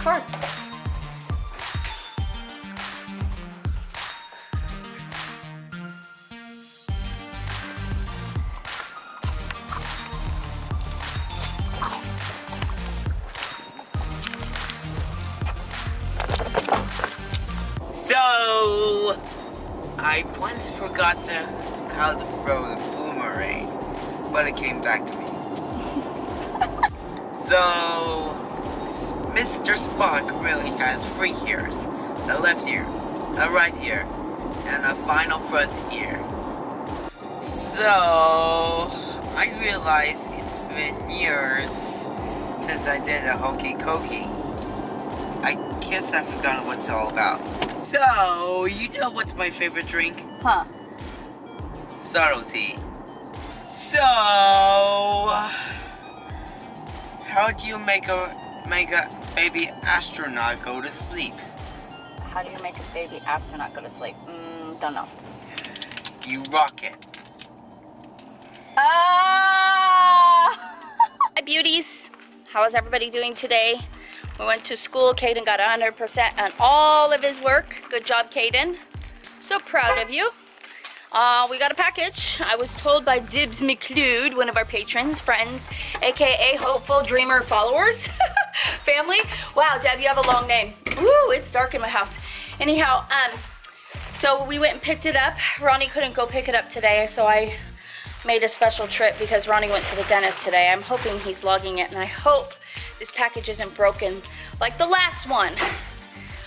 card. So, I once forgot how to throw the boomerang, but it came back to me. so, Mr. Spock really has three ears: a left ear, a right ear, and a final front ear. So, I realize it's been years since I did a hokey cokey. I guess I've forgotten what it's all about. So, you know what's my favorite drink? Huh. Sorrow tea. So, how do you make a make a baby astronaut go to sleep? How do you make a baby astronaut go to sleep? Mm, don't know. You rock it. Ah! Hi, beauties. How is everybody doing today? We went to school. Cayden got 100% on all of his work. Good job, Cayden. So proud of you. Uh, we got a package. I was told by Debs McLeod, one of our patrons, friends, aka hopeful dreamer followers, family. Wow, Deb, you have a long name. Ooh, it's dark in my house. Anyhow, um, so we went and picked it up. Ronnie couldn't go pick it up today, so I made a special trip because Ronnie went to the dentist today. I'm hoping he's logging it, and I hope this package isn't broken like the last one.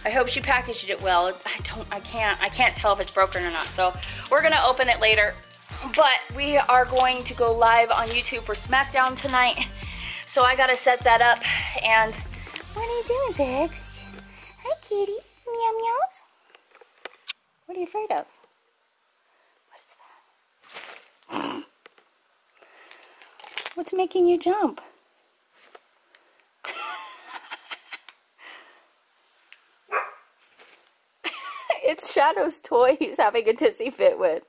I hope she packaged it well. I don't, I can't, I can't tell if it's broken or not. So we're gonna open it later. But we are going to go live on YouTube for SmackDown tonight. So I gotta set that up. And what are you doing, Vigs? Hi, kitty. Meow meows. What are you afraid of? What is that? What's making you jump? It's Shadow's toy he's having a tissy fit with.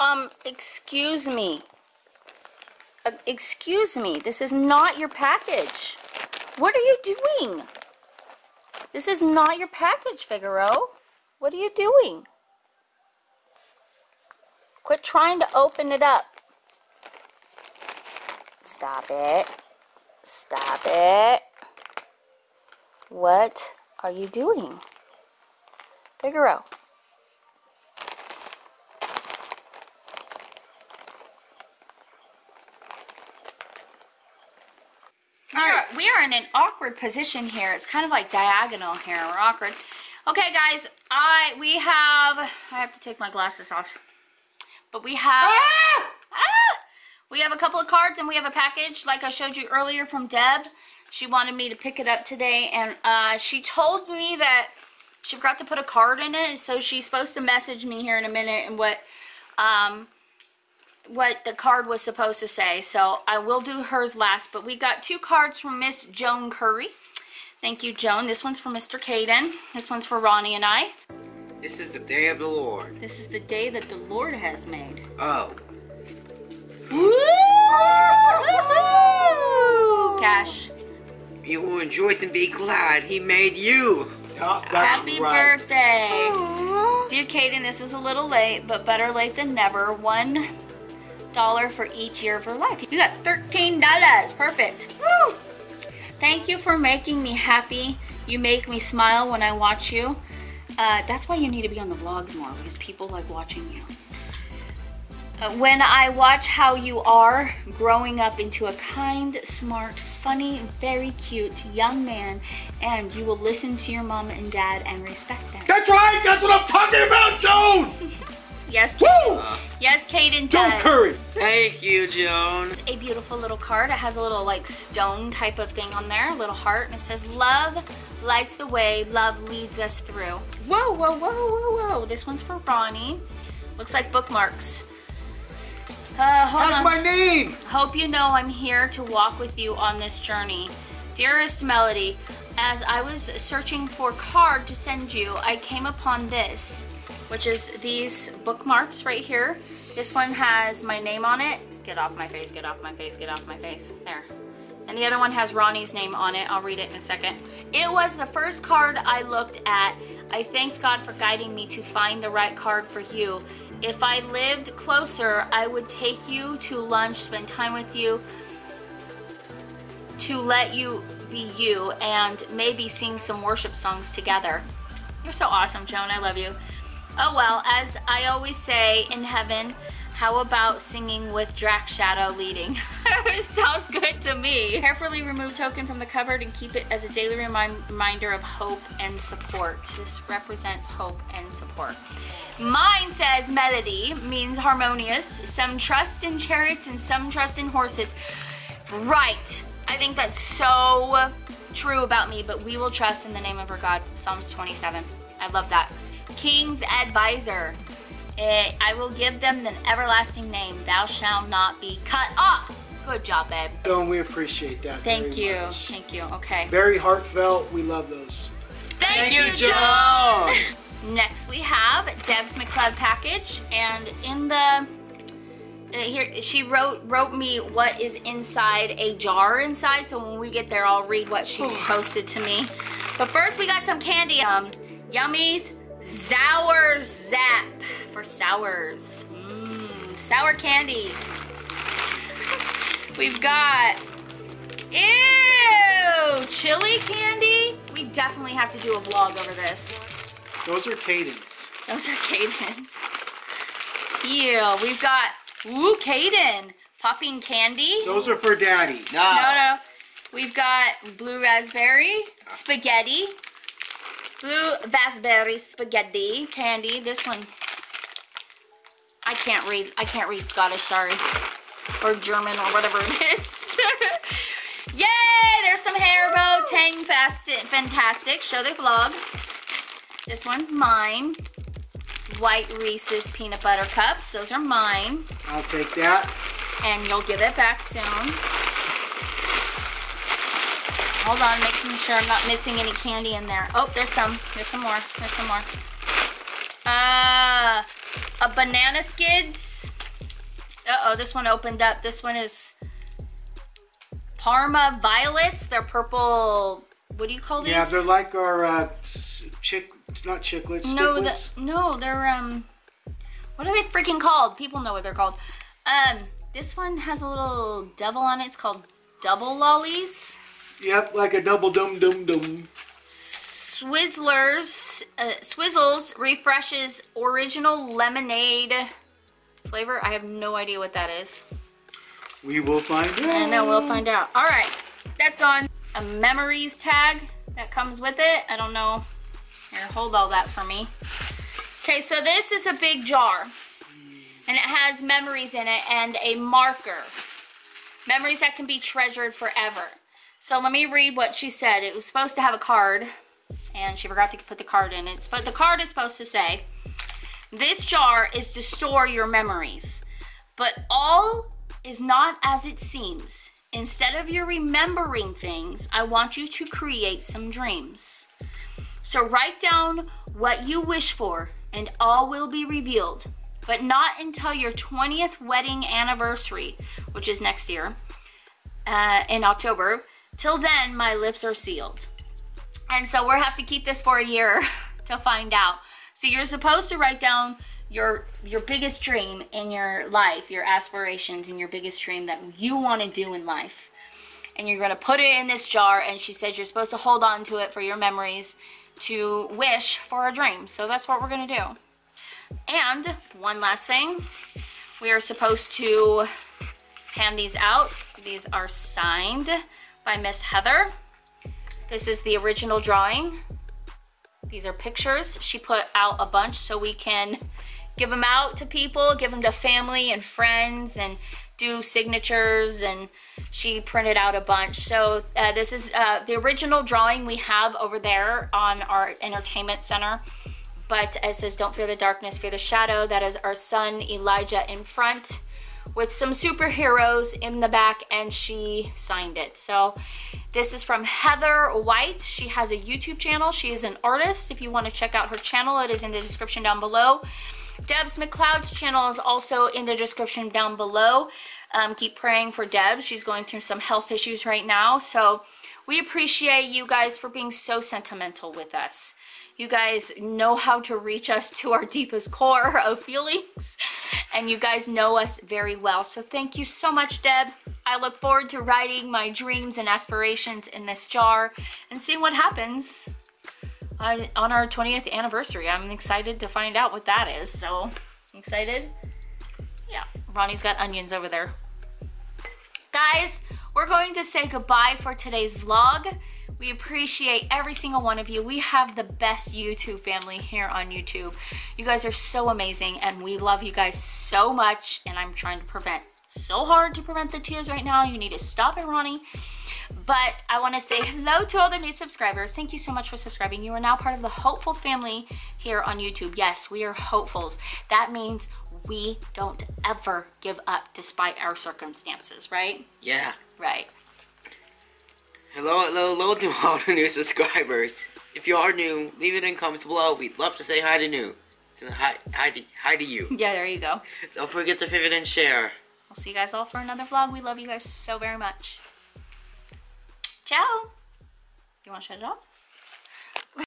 Um, excuse me. Uh, excuse me, this is not your package. What are you doing? This is not your package, Figaro. What are you doing? Quit trying to open it up. Stop it. Stop it. What are you doing? Figaro. We are, in an awkward position here. It's kind of like diagonal here. We're awkward. Okay, guys, I we have. I have to take my glasses off. But we have. Ah! We have a couple of cards and we have a package, like I showed you earlier from Deb. She wanted me to pick it up today, and uh, she told me that she forgot to put a card in it, so she's supposed to message me here in a minute and what um, what the card was supposed to say. So I will do hers last, but we got two cards from Miss Joan Curry. Thank you, Joan. This one's for Mr. Cayden. This one's for Ronnie and I. This is the day of the Lord. This is the day that the Lord has made. Oh, rejoice and be glad. He made you. Yeah, that's Happy right. birthday. Dear Cayden, this is a little late, but better late than never. One dollar for each year of her life. You got thirteen dollars. Perfect. Woo! Thank you for making me happy. You make me smile when I watch you. Uh, that's why you need to be on the vlogs more because people like watching you. Uh, when I watch how you are growing up into a kind, smart, funny, very cute young man, and you will listen to your mom and dad and respect them. That's right. That's what I'm talking about, Joan. Yes, Woo! yes, Cayden Joan does. Curry. Thank you, Joan. It's a beautiful little card. It has a little like stone type of thing on there, a little heart, and it says, "Love lights the way. Love leads us through." Whoa, whoa, whoa, whoa, whoa! This one's for Ronnie. Looks like bookmarks. Uh, That's on. my name. Hope you know I'm here to walk with you on this journey. Dearest Melody, as I was searching for card to send you, I came upon this, which is these bookmarks right here. This one has my name on it. Get off my face, get off my face, get off my face. There. And the other one has Ronnie's name on it. I'll read it in a second. It was the first card I looked at. I thanked God for guiding me to find the right card for you. If I lived closer, I would take you to lunch, spend time with you, to let you be you, and maybe sing some worship songs together. You're so awesome, Joan. I love you. Oh well, as I always say in heaven, how about singing with Drax Shadow leading? Sounds good to me. Carefully remove token from the cupboard and keep it as a daily remind reminder of hope and support. This represents hope and support. Mine says melody means harmonious. Some trust in chariots and some trust in horses. Right. I think that's so true about me, but we will trust in the name of our God. Psalms 27. I love that. King's advisor. Eh, I will give them an everlasting name. Thou shalt not be cut off. Good job, babe. Joan, we appreciate that. Thank very you. much. Thank you. Okay. Very heartfelt. We love those. Thank, you, Joan. Next we have Deb's McLeod package, and in the uh, here she wrote wrote me what is inside a jar inside. So when we get there, I'll read what she posted to me. But first, we got some candy. Um, Yummies Sour Zap for sours. Mmm, sour candy. We've got ew chili candy. We definitely have to do a vlog over this. Those are Cayden's. Those are Cayden's. Ew, we've got, ooh, Cayden. Popping candy. Those are for daddy. No. No, no. We've got blue raspberry, spaghetti, blue raspberry spaghetti candy. This one, I can't read. I can't read Scottish, sorry. Or German or whatever it is. Yay! There's some Haribo Tang Fast Fantastic. Show the vlog. This one's mine. White Reese's peanut butter cups. Those are mine. I'll take that. And you'll give it back soon. Hold on, making sure I'm not missing any candy in there. Oh, there's some. There's some more. There's some more. Uh, a banana skids. Uh-oh, this one opened up. This one is Parma violets. They're purple. What do you call these? Yeah, they're like our uh, chick, not chiclets, No, the, no, they're um, what are they freaking called? People know what they're called. Um, this one has a little devil on it. It's called double lollies. Yep, like a double dum dum dum. Swizzlers, uh, Swizzels refreshes original lemonade flavor. I have no idea what that is. We will find out. I know, we'll find out. All right, that's gone. A memories tag that comes with it. I don't know. Here, hold all that for me. Okay, so this is a big jar. And it has memories in it and a marker. Memories that can be treasured forever. So let me read what she said. It was supposed to have a card. And she forgot to put the card in it. But the card is supposed to say, this jar is to store your memories. But all is not as it seems. Instead of you remembering things, I want you to create some dreams. So write down what you wish for, and all will be revealed. But not until your 20th wedding anniversary, which is next year, uh, in October. Till then, my lips are sealed. And so we'll have to keep this for a year to find out. So you're supposed to write down your your biggest dream in your life, your aspirations and your biggest dream that you want to do in life. And you're going to put it in this jar and she says you're supposed to hold on to it for your memories to wish for a dream. So that's what we're going to do. And one last thing, we are supposed to hand these out. These are signed by Miss Heather. This is the original drawing. These are pictures. She put out a bunch so we can give them out to people, give them to family and friends and do signatures and she printed out a bunch. So uh, this is uh, the original drawing we have over there on our entertainment center. But it says, don't fear the darkness, fear the shadow. That is our son Elijah in front with some superheroes in the back and she signed it. So this is from Heather White. She has a YouTube channel. She is an artist. If you want to check out her channel, it is in the description down below. Deb's McLeod's channel is also in the description down below. Um, keep praying for Deb. She's going through some health issues right now. So we appreciate you guys for being so sentimental with us. You guys know how to reach us to our deepest core of feelings, and you guys know us very well. So thank you so much, Deb. I look forward to writing my dreams and aspirations in this jar and seeing what happens on our 20th anniversary. I'm excited to find out what that is. So, excited? Yeah, Ronnie's got onions over there. Guys, we're going to say goodbye for today's vlog. We appreciate every single one of you. We have the best YouTube family here on YouTube. You guys are so amazing and we love you guys so much and I'm trying to prevent so hard to prevent the tears right now. You need to stop it, Ronnie. But I want to say hello to all the new subscribers. Thank you so much for subscribing. You are now part of the hopeful family here on YouTube. Yes, we are hopefuls. That means we don't ever give up despite our circumstances, right? Yeah. Right. Hello, hello, hello to all the new subscribers. If you are new, leave it in comments below. We'd love to say hi to new. To hi, hi, to, hi to you. Yeah, there you go. Don't forget to favorite and share. We'll see you guys all for another vlog. We love you guys so very much. Ciao. You want to shut it off?